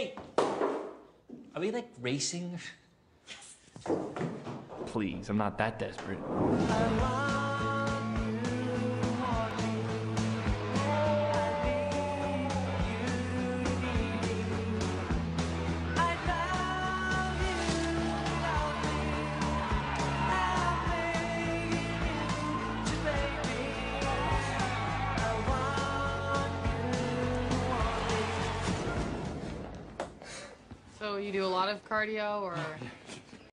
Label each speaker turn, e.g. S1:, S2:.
S1: Hey! Are we like racing?
S2: Please, I'm not that desperate.
S3: Um, So you do a lot of cardio or?